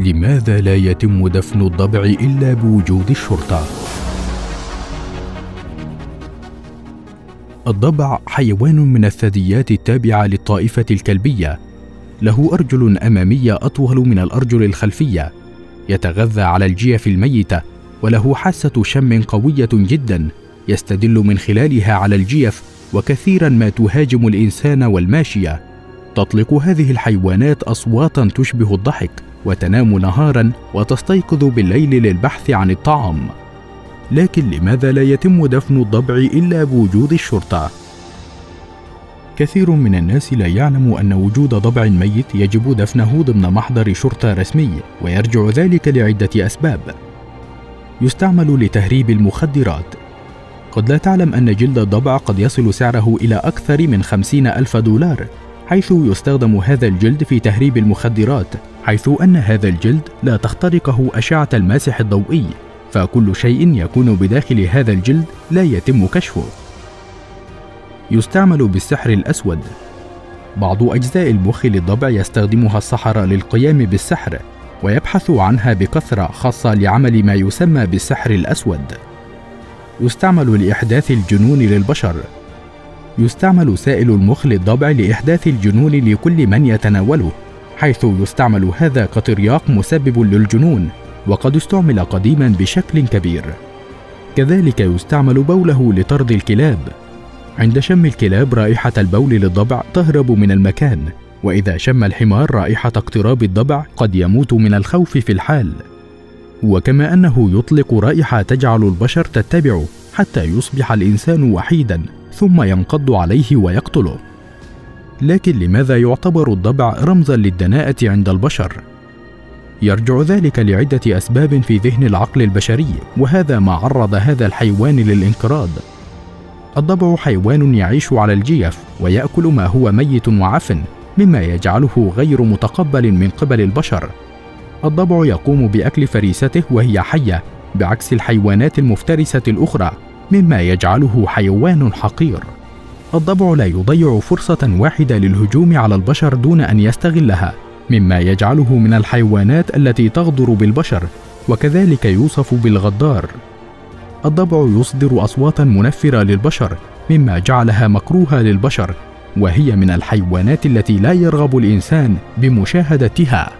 لماذا لا يتم دفن الضبع إلا بوجود الشرطة؟ الضبع حيوان من الثدييات التابعة للطائفة الكلبية. له أرجل أمامية أطول من الأرجل الخلفية. يتغذى على الجيف الميتة وله حاسة شم قوية جدا. يستدل من خلالها على الجيف وكثيرا ما تهاجم الإنسان والماشية. تطلق هذه الحيوانات أصواتا تشبه الضحك وتنام نهارا وتستيقظ بالليل للبحث عن الطعام. لكن لماذا لا يتم دفن الضبع إلا بوجود الشرطة؟ كثير من الناس لا يعلم أن وجود ضبع ميت يجب دفنه ضمن محضر شرطة رسمي ويرجع ذلك لعدة أسباب. يستعمل لتهريب المخدرات. قد لا تعلم أن جلد الضبع قد يصل سعره إلى أكثر من خمسين ألف دولار. حيث يستخدم هذا الجلد في تهريب المخدرات حيث أن هذا الجلد لا تخترقه أشعة الماسح الضوئي فكل شيء يكون بداخل هذا الجلد لا يتم كشفه. يستعمل بالسحر الأسود. بعض أجزاء المخ للضبع يستخدمها السحرة للقيام بالسحر ويبحث عنها بكثرة خاصة لعمل ما يسمى بالسحر الأسود. يستعمل لإحداث الجنون للبشر. يستعمل سائل المخ للضبع لإحداث الجنون لكل من يتناوله حيث يستعمل هذا كترياق مسبب للجنون وقد استعمل قديما بشكل كبير. كذلك يستعمل بوله لطرد الكلاب. عند شم الكلاب رائحة البول للضبع تهرب من المكان وإذا شم الحمار رائحة اقتراب الضبع قد يموت من الخوف في الحال. وكما أنه يطلق رائحة تجعل البشر تتبعه حتى يصبح الإنسان وحيدا. ثم ينقض عليه ويقتله. لكن لماذا يعتبر الضبع رمزا للدناءة عند البشر؟ يرجع ذلك لعدة أسباب في ذهن العقل البشري وهذا ما عرض هذا الحيوان للانقراض. الضبع حيوان يعيش على الجيف ويأكل ما هو ميت وعفن مما يجعله غير متقبل من قبل البشر. الضبع يقوم بأكل فريسته وهي حية بعكس الحيوانات المفترسة الأخرى. مما يجعله حيوان حقير. الضبع لا يضيع فرصة واحدة للهجوم على البشر دون أن يستغلها مما يجعله من الحيوانات التي تغدر بالبشر وكذلك يوصف بالغدار. الضبع يصدر أصواتا منفرة للبشر مما جعلها مكروهة للبشر وهي من الحيوانات التي لا يرغب الإنسان بمشاهدتها.